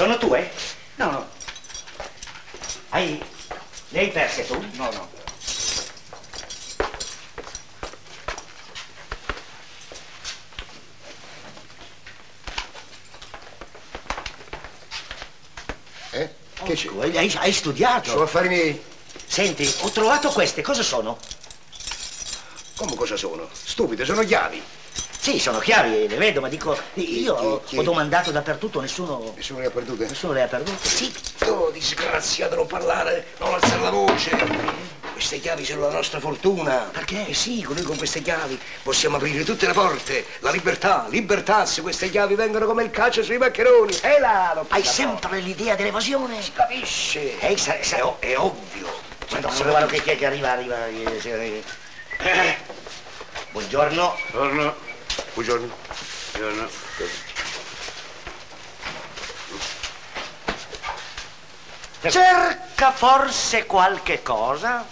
Sono tue? No, no. Hai... Le hai perse tu? No, no. Eh? Che c'è? Hai, hai- hai studiato? Sono affari miei. Senti, ho trovato queste, cosa sono? Come cosa sono? Stupide, sono chiavi. Sì, sono chiavi, le vedo, ma dico, io ho, chi- ho domandato dappertutto, nessuno, Nessuno le ha perdute? nessuno le ha perdute. Sì, Oh, disgraziato, non parlare, non alzare la voce. Queste chiavi sono la nostra fortuna. Perché? Eh sì, con noi con queste chiavi possiamo aprire tutte le porte. La libertà, libertà, se queste chiavi vengono come il calcio sui maccheroni. E là, lo hai sempre l'idea dell'evasione. Si capisce. Eh, sa- è, o- è ovvio. Madonna, guarda che, che, che arriva, arriva. eh, eh. Buongiorno. Buongiorno. Buongiorno. Buongiorno. Cerca forse qualche cosa?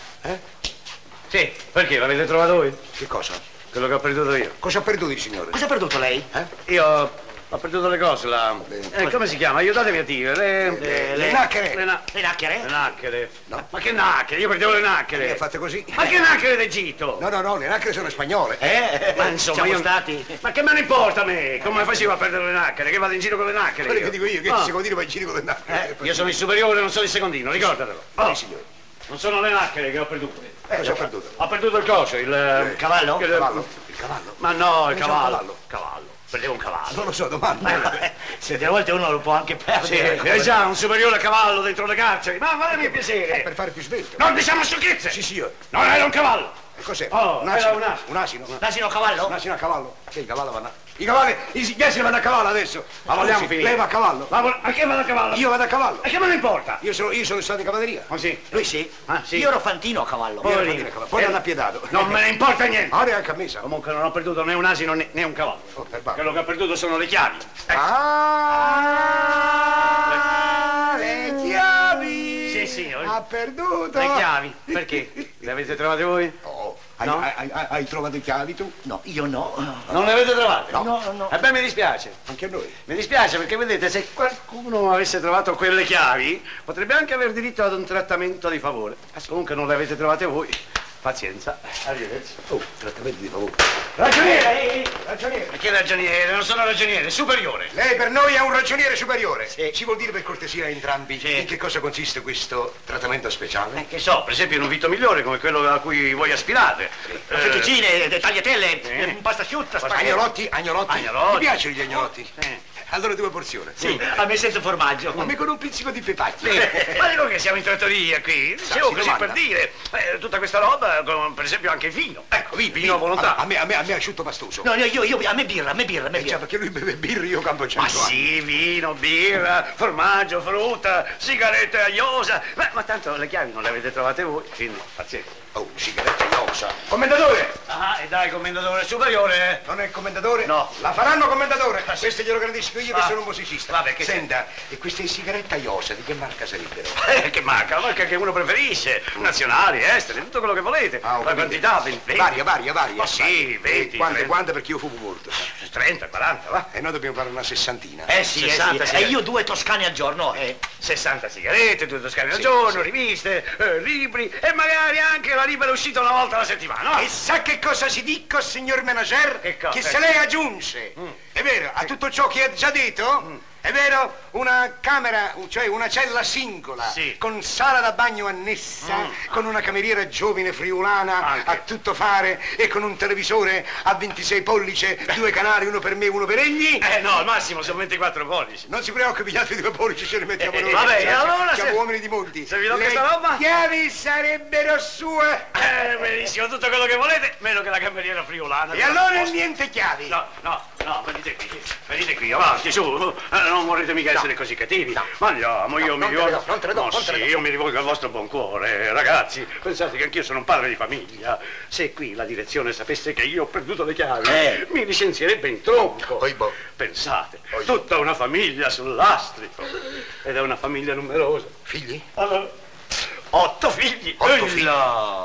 Sì, perché? L'avete trovato voi? Che cosa? Quello che ho perduto io. Cosa ha perduto il signore? Cosa ha perduto lei? Io ho perduto le cose, la... Eh, come si chiama? Aiutatemi a dire. Le... Le- le nacchere. Le, na- Le nacchere? le nacchere. No. Ma che nacchere? Io perdevo le Le nacchere. ha fatte così? Ma che nacchere d'Egitto? No, no, no, le nacchere sono spagnole. Eh, Ma insomma, siamo io... stati... Ma che me ne importa a me? Come facevo a perdere le nacchere? Che vado in giro con le nacchere? Quello che dico io, che Ah. il secondino va in giro con le nacchere. Io sono il superiore, non sono il secondino, ricordatelo. Oh, Sì, signore. non sono le nacchere che ho perduto. Eh, cosa ha perduto? Ho perduto il coso, il... Eh, cavallo? il- Cavallo? Il cavallo? Ma no, il un cavallo. cavallo? Cavallo. Perdevo un cavallo. Non lo so, domanda. Eh, Senti, a volte uno lo può anche Sì, perdere. è già un superiore a cavallo dentro le carceri. Ma fatemi Eh, piacere. per fare più svelto. Non diciamo sciocchezze. Sì, signore. Non era un cavallo. E cos'è? Oh, un asino? un asino. Un asino? L'asino a cavallo? Un asino a cavallo? Che i cavalli vanno a... I cavalli, i gli asini vanno a cavallo adesso. Ma vogliamo finire? Lei va a cavallo? Ma a che vado a cavallo? Io vado a cavallo. E che me ne importa? Io sono, io sono stato in cavalleria. Oh sì. Lui sì? Ah, sì. Io ero fantino a cavallo. Io ero cavallo. Poi hanno appiedato. Non me ne importa niente. Ora è anche a me, sa. Comunque non ho perduto né un asino né, né un cavallo. Oh. Quello che ho perduto sono le chiavi. Ecco. Ah, le chiavi! Sì, sì, ho- Ha perduto! Le chiavi. Perché? Le avete trovate voi? Hai, No? hai- hai- hai trovato le chiavi tu? No, io no. Non le avete trovate? No. No, no. E beh, mi dispiace. Anche a noi. Mi dispiace perché vedete, se qualcuno avesse trovato quelle chiavi, potrebbe anche aver diritto ad un trattamento di favore. Comunque non le avete trovate voi. Pazienza. Arrivederci. Oh, trattamento di favore. Ragioniere! Ragioniere! Che ragioniere? Non sono ragioniere, superiore. Lei per noi è un ragioniere superiore. Ci vuol dire per cortesia a entrambi Sì. in che cosa consiste questo trattamento speciale? Eh, che so, per esempio in un vitto migliore come quello a cui voi aspirate. Eh, Fettuccine, tagliatelle, Sì. eh, pasta asciutta, spaghetti. Agnolotti, agnolotti. Agnolotti. Mi piacciono gli agnolotti. Sì. Allora due porzioni. Sì, a me senza formaggio. Ma me con un pizzico di pepacchio. Ma dico che siamo in trattoria qui, dicevo si così domanda. per dire, eh, tutta questa roba, con, per esempio anche il vino. Ecco, vi- vino a volontà. A me, a me, a me asciutto pastoso. No, no, io, io, a me birra, a me birra, a me Eh, birra. perché lui beve birra, io campo cento Ma anni. sì, vino, birra, formaggio, frutta, sigarette agliosa. Ma, ma tanto le chiavi non le avete trovate voi, quindi pazienza. Oh, sigaretta iosa. Commendatore! Ah, e dai, commendatore superiore. Non è il commendatore? No. La faranno commendatore? Questo glielo garantisco io che Ah. sono un musicista. Vabbè, che Senta, e queste sigarette iosa di che marca sarebbero? Eh, che marca? La marca che uno preferisce. Nazionali, estere, tutto quello che volete. Ah, La quantità, 20. Varia, varia, varia. Ma sì, 20. E quante, 30. quante perché io fumo molto. 30, 40, va. E noi dobbiamo fare una sessantina. Eh sì, eh 60 sì. sì. E io due toscane al giorno, eh. 60 sigarette, due toscane al Sì, giorno, sì. riviste, eh, libri e magari anche la libera uscita una volta alla settimana. no? E sa che cosa si dica, signor manager? Che cosa? se lei aggiunge, è vero, a tutto ciò che ha già detto, è vero, una camera, cioè una cella singola, Sì. con sala da bagno annessa, con una cameriera giovine friulana Anche. a tutto fare e con un televisore a 26 pollice, due canali, uno per me e uno per egli. Eh no, al massimo sono 24 pollici. Non si preoccupi, gli altri due pollici ce li mettiamo Eh, noi. vabbè, Siamo- allora Siamo se- uomini di monti. se vi do Le questa roba? chiavi sarebbero sue. Eh, benissimo, tutto quello che volete, meno che la cameriera friulana. E allora niente chiavi. No, no, no, venite qui, venite qui, avanti, su, Eh, non vorrete mica essere così cattivi. Ma andiamo, io No, mi te le rivolgo... non te le do, No, non te sì, do. io mi rivolgo al vostro buon cuore, ragazzi, pensate che anch'io sono un padre di famiglia. Se qui la direzione sapesse che io ho perduto le chiavi, Eh. mi licenzierebbe in tronco. Oi, boh. Pensate, Oi. tutta una famiglia sull'astrico. Ed è una famiglia numerosa. Figli? Allora, otto figli. Otto figli.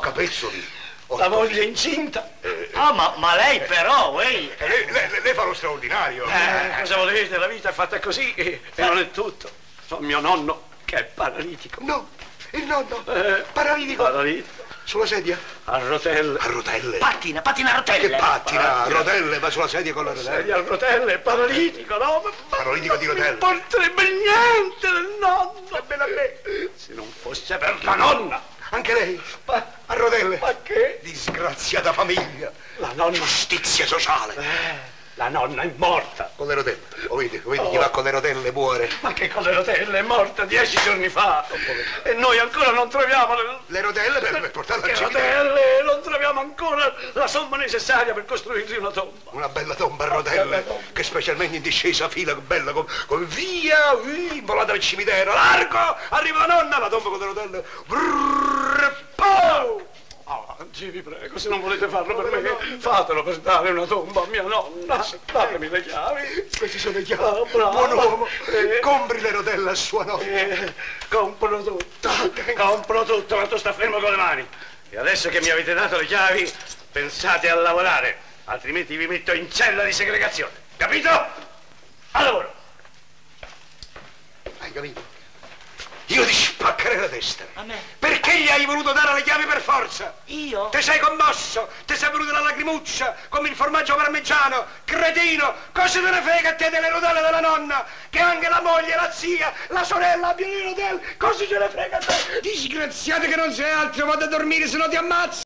Capezzoli. La moglie incinta. Ah, ma, ma lei però, ehi. Eh, Lei, lei- lei fa lo straordinario. Eh, cosa volete? La vita è fatta così e, non è tutto. So mio nonno che è paralitico. No, il nonno, Eh, paralitico, Paralitico. sulla sedia, A rotelle. a rotelle. Pattina, pattina a rotelle. Che pattina, a rotelle, ma sulla sedia con la rotelle. Sedia a rotelle, paralitico, no? Ma- Paralitico di non rotelle. mi importerebbe niente del nonno. bene a me. Se non fosse per la nonna. Anche lei, Ma, a rotelle. ma che? Disgraziata famiglia. La nonna. Giustizia sociale. Eh, la nonna è morta. Con le rotelle. Lo vedi, lo vedi, chi Oh. va con le rotelle muore. Ma che con le rotelle è morta dieci giorni fa. E noi ancora non troviamo le, Le rotelle per, per portarla al cimitero. rotelle, non troviamo ancora la somma necessaria per costruirgli una tomba. Una bella tomba a rotelle, bella tomba. che specialmente in discesa fila, bella, come, come via, via, volata al cimitero, largo, arriva la nonna, la tomba con le rotelle, brrr, pow! Ah, Gi, vi prego, se non volete farlo per me, fatelo per dare una tomba a mia nonna. Datemi le chiavi. Questi sono i chiavi. Ah, bravo. Buon uomo, Eh. compri le rotelle a sua nonna. Eh, compro tutto, compro tutto, ma tu sta fermo con le mani. E adesso che mi avete dato le chiavi, pensate a lavorare, altrimenti vi metto in cella di segregazione. Capito? A lavoro. Hai capito? Io ti spaccherei la testa. A me? Perché gli hai voluto dare le chiavi per forza? Io? Ti sei commosso, ti sei venuta la lacrimuccia, come il formaggio parmigiano, cretino, cosa te ne frega a te delle rotelle della nonna? Che anche la moglie, la zia, la sorella abbiano le rotelle, cosa ce ne frega a te? Disgraziate che non sei altro, vado a dormire, se no ti ammazzo!